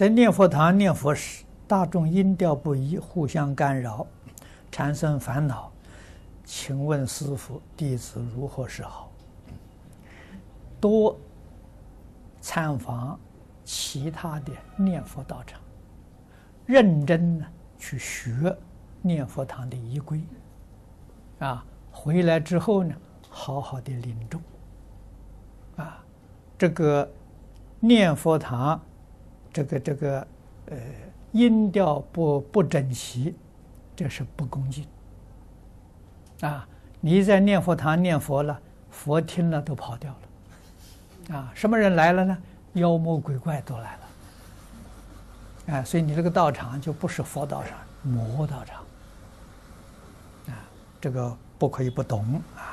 在念佛堂念佛时，大众音调不一，互相干扰，产生烦恼。请问师傅，弟子如何是好？多参访其他的念佛道场，认真的去学念佛堂的仪规。啊，回来之后呢，好好的领众。啊，这个念佛堂。这个这个，呃，音调不不整齐，这是不恭敬。啊，你在念佛堂念佛了，佛听了都跑掉了。啊，什么人来了呢？妖魔鬼怪都来了。啊，所以你这个道场就不是佛道场，魔道场。啊，这个不可以不懂啊。